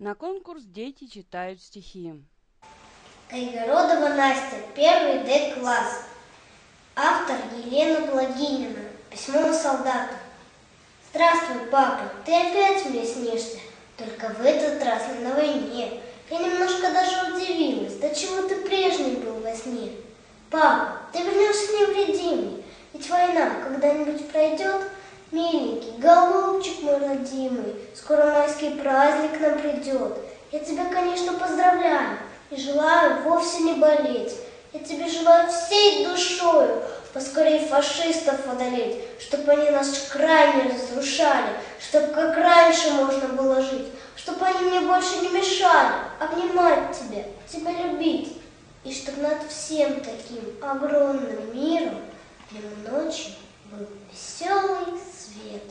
На конкурс дети читают стихи. Кайгородова Настя, первый Д-класс. Автор Елена Благинина. Письмо солдату. Здравствуй, папа, ты опять мне снишься, только в этот раз не на войне. Я немножко даже удивилась, до чего ты прежний был во сне. Папа, ты вернешься невредимый, ведь война когда-нибудь пройдет, мой родимый, скоро майский праздник нам придет. Я тебя, конечно, поздравляю и желаю вовсе не болеть. Я тебе желаю всей душою поскорее фашистов одолеть, чтобы они нас крайне разрушали, чтобы как раньше можно было жить, чтобы они мне больше не мешали, обнимать тебя, тебя любить, и чтобы над всем таким огромным миром днем ночью был веселый свет.